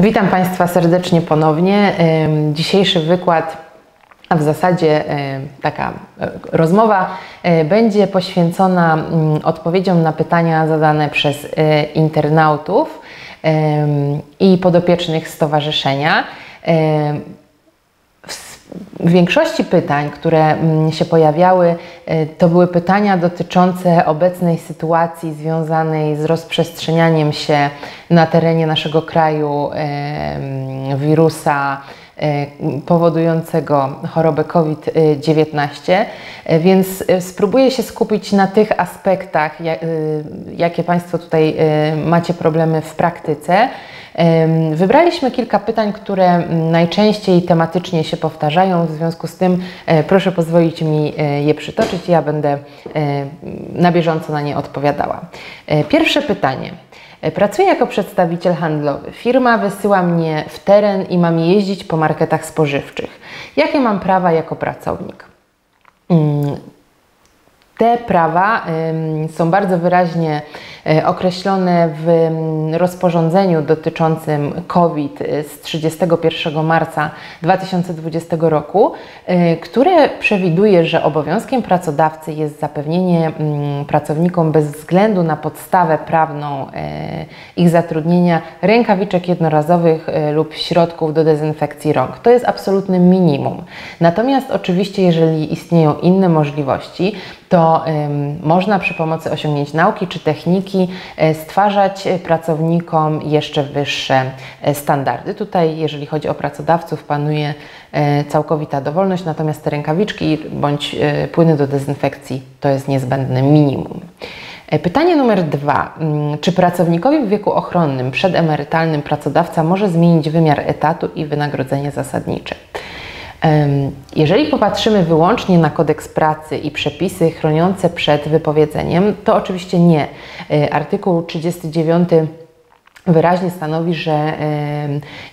Witam Państwa serdecznie ponownie. Dzisiejszy wykład, a w zasadzie taka e, rozmowa, e, będzie poświęcona mm, odpowiedziom na pytania zadane przez e, internautów i podopiecznych stowarzyszenia. W większości pytań, które mm, się pojawiały, e, to były pytania dotyczące obecnej sytuacji związanej z rozprzestrzenianiem się na terenie naszego kraju wirusa e, powodującego chorobę COVID-19, e, więc spróbuję się skupić na tych aspektach, jakie Państwo tutaj macie problemy w praktyce. Wybraliśmy kilka pytań, które najczęściej tematycznie się powtarzają, w związku z tym e, proszę pozwolić mi e, je przytoczyć ja będę e, na bieżąco na nie odpowiadała. Pierwsze pytanie. Pracuję jako przedstawiciel handlowy. Firma wysyła mnie w teren i mam jeździć po marketach spożywczych. Jakie mam prawa jako pracownik? Mm, te prawa są bardzo wyraźnie e, określone w rozporządzeniu dotyczącym COVID z 31 marca 2020 roku, e, które przewiduje, że obowiązkiem pracodawcy jest zapewnienie pracownikom bez względu na podstawę prawną e, ich zatrudnienia rękawiczek jednorazowych lub środków do dezynfekcji rąk. To jest absolutne minimum. Natomiast oczywiście, jeżeli istnieją inne możliwości, to można przy pomocy osiągnięć nauki czy techniki e, stwarzać pracownikom jeszcze wyższe e, standardy. Tutaj, jeżeli chodzi o pracodawców, panuje e, całkowita dowolność, natomiast te rękawiczki bądź płyny do dezynfekcji to jest niezbędne minimum. Pytanie numer dwa. Mm, czy pracownikowi w wieku ochronnym, przedemerytalnym pracodawca może zmienić wymiar etatu i wynagrodzenie zasadnicze? Jeżeli popatrzymy wyłącznie na kodeks pracy i przepisy chroniące przed wypowiedzeniem, to oczywiście nie. E, artykuł 39 wyraźnie stanowi, że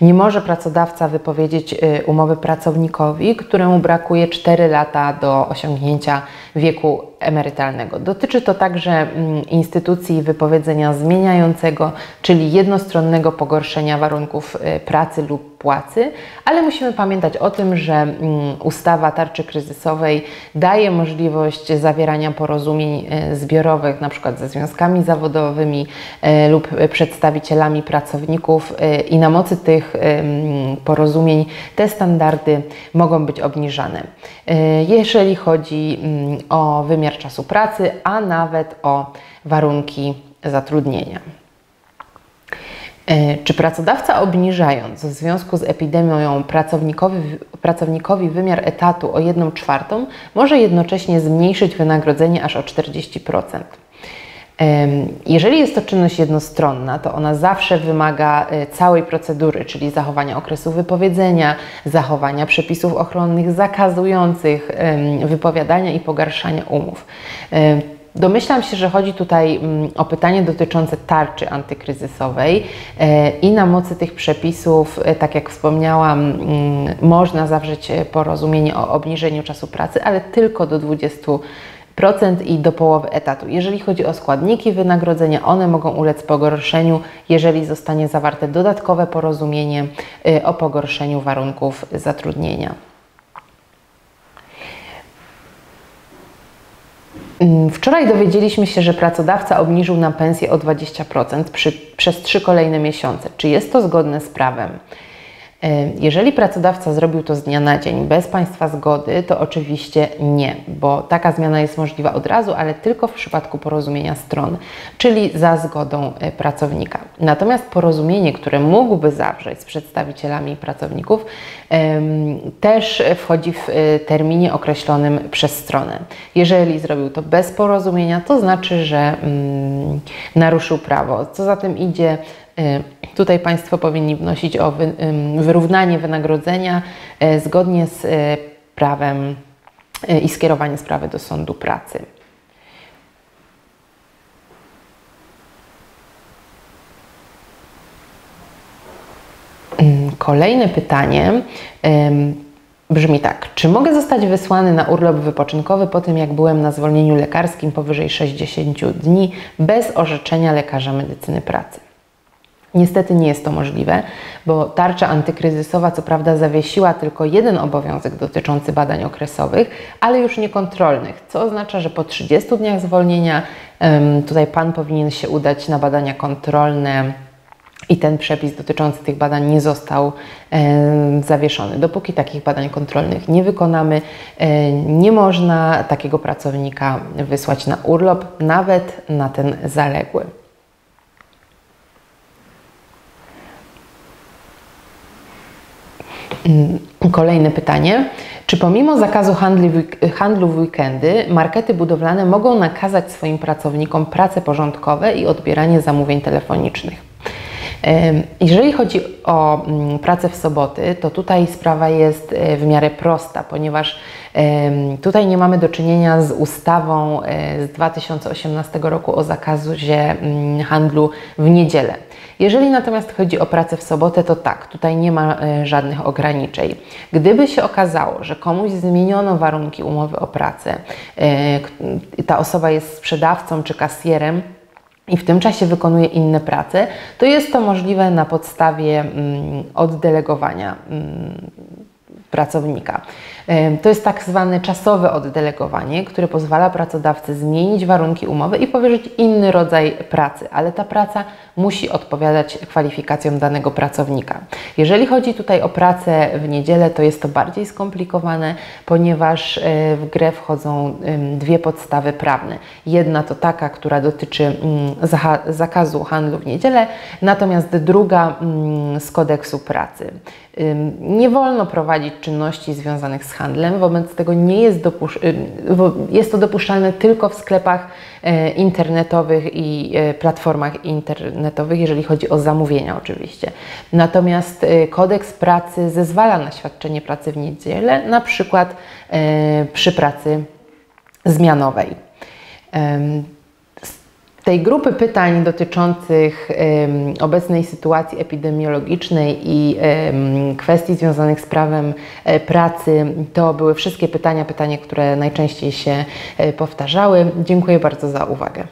nie może pracodawca wypowiedzieć e, umowy pracownikowi, któremu brakuje 4 lata do osiągnięcia wieku emerytalnego. Dotyczy to także mm, instytucji wypowiedzenia zmieniającego, czyli jednostronnego pogorszenia warunków e, pracy lub płacy, ale musimy pamiętać o tym, że mm, ustawa tarczy kryzysowej daje możliwość zawierania porozumień e, zbiorowych, na przykład ze związkami zawodowymi e, lub przedstawicielami pracowników i na mocy tych mm, porozumień te standardy mogą być obniżane. Jeżeli chodzi o wymiar czasu pracy, a nawet o warunki zatrudnienia. E, czy pracodawca obniżając w związku z epidemią pracownikowi, pracownikowi wymiar etatu o 1 czwartą może jednocześnie zmniejszyć wynagrodzenie aż o 40%? Jeżeli jest to czynność jednostronna, to ona zawsze wymaga e, całej procedury, czyli zachowania okresu wypowiedzenia, zachowania przepisów ochronnych zakazujących wypowiadania i pogarszania umów. Domyślam się, że chodzi tutaj mm, o pytanie dotyczące tarczy antykryzysowej e, i na mocy tych przepisów, e, tak jak wspomniałam, mm, można zawrzeć porozumienie o obniżeniu czasu pracy, ale tylko do 20 i do połowy etatu. Jeżeli chodzi o składniki wynagrodzenia, one mogą ulec pogorszeniu, jeżeli zostanie zawarte dodatkowe porozumienie o pogorszeniu warunków zatrudnienia. Wczoraj dowiedzieliśmy się, że pracodawca obniżył nam pensję o 20% przy, przez trzy kolejne miesiące. Czy jest to zgodne z prawem? E, jeżeli pracodawca zrobił to z dnia na dzień bez Państwa zgody, to oczywiście nie, bo taka zmiana jest możliwa od razu, ale tylko w przypadku porozumienia stron, czyli za zgodą e, pracownika. Natomiast porozumienie, które mógłby zawrzeć z przedstawicielami pracowników, też wchodzi w e, terminie określonym przez stronę. Jeżeli zrobił to bez porozumienia, to znaczy, że mm, naruszył prawo. Co za tym idzie, tutaj Państwo powinni wnosić o wyrównanie wynagrodzenia e, zgodnie z e, prawem i skierowanie sprawy do sądu pracy. Kolejne pytanie brzmi tak. Czy mogę zostać wysłany na urlop wypoczynkowy po tym, jak byłem na zwolnieniu lekarskim powyżej 60 dni bez orzeczenia lekarza medycyny pracy? Niestety nie jest to możliwe, bo tarcza antykryzysowa co prawda zawiesiła tylko jeden obowiązek dotyczący badań okresowych, ale już niekontrolnych, co oznacza, że po 30 dniach zwolnienia tutaj Pan powinien się udać na badania kontrolne i ten przepis dotyczący tych badań nie został zawieszony. Dopóki takich badań kontrolnych nie wykonamy, e, nie można takiego pracownika wysłać na urlop, nawet na ten zaległy. Kolejne pytanie. Czy pomimo zakazu handlu, handlu w weekendy, markety budowlane mogą nakazać swoim pracownikom prace porządkowe i odbieranie zamówień telefonicznych? Jeżeli chodzi o mm, pracę w soboty, to tutaj sprawa jest e, w miarę prosta, ponieważ tutaj nie mamy do czynienia z ustawą e, z 2018 roku o zakazie mm, handlu w niedzielę. Jeżeli natomiast chodzi o pracę w sobotę, to tak, tutaj nie ma e, żadnych ograniczeń. Gdyby się okazało, że komuś zmieniono warunki umowy o pracę, ta osoba jest sprzedawcą czy kasjerem, i w tym czasie wykonuje inne prace, to jest to możliwe na podstawie mm, oddelegowania mm, pracownika. To jest tak zwane czasowe oddelegowanie, które pozwala pracodawcy zmienić warunki umowy i powierzyć inny rodzaj pracy, ale ta praca musi odpowiadać kwalifikacjom danego pracownika. Jeżeli chodzi tutaj o pracę w niedzielę, to jest to bardziej skomplikowane, ponieważ e, w grę wchodzą dwie podstawy prawne. Jedna to taka, która dotyczy mm, zakazu handlu w niedzielę, natomiast druga mm, z kodeksu pracy. Nie wolno prowadzić czynności związanych z handlem, wobec tego nie jest, jest to dopuszczalne tylko w sklepach e, internetowych i e, platformach internetowych, jeżeli chodzi o zamówienia oczywiście. Natomiast e, kodeks pracy zezwala na świadczenie pracy w niedzielę, na przykład przy pracy zmianowej tej grupy pytań dotyczących obecnej sytuacji epidemiologicznej i kwestii związanych z prawem e, pracy, to były wszystkie pytania, pytania, które najczęściej się e, powtarzały. Dziękuję bardzo za uwagę.